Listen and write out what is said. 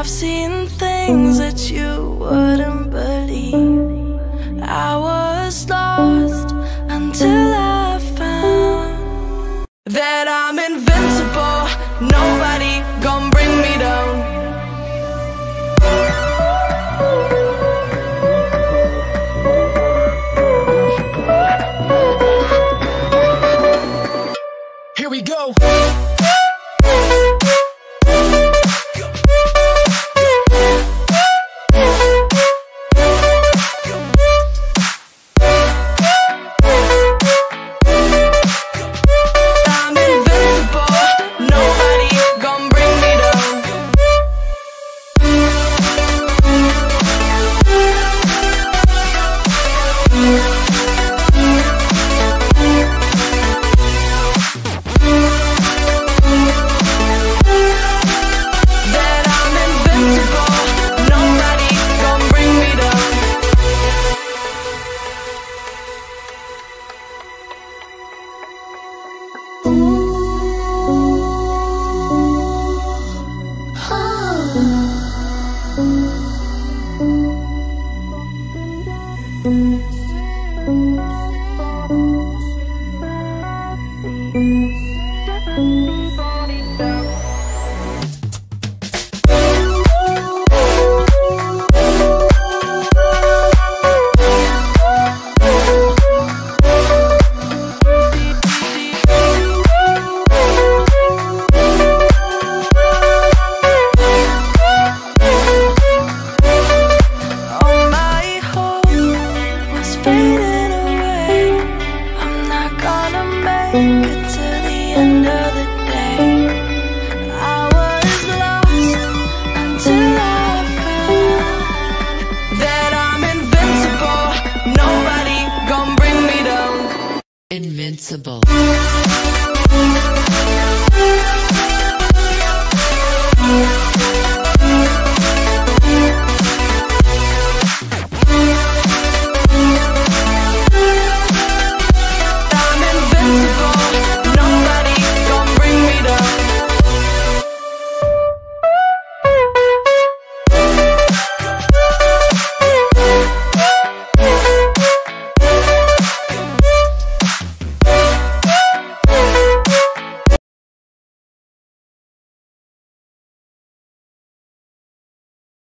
I've seen things that you wouldn't believe. I Invincible.